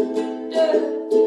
Don't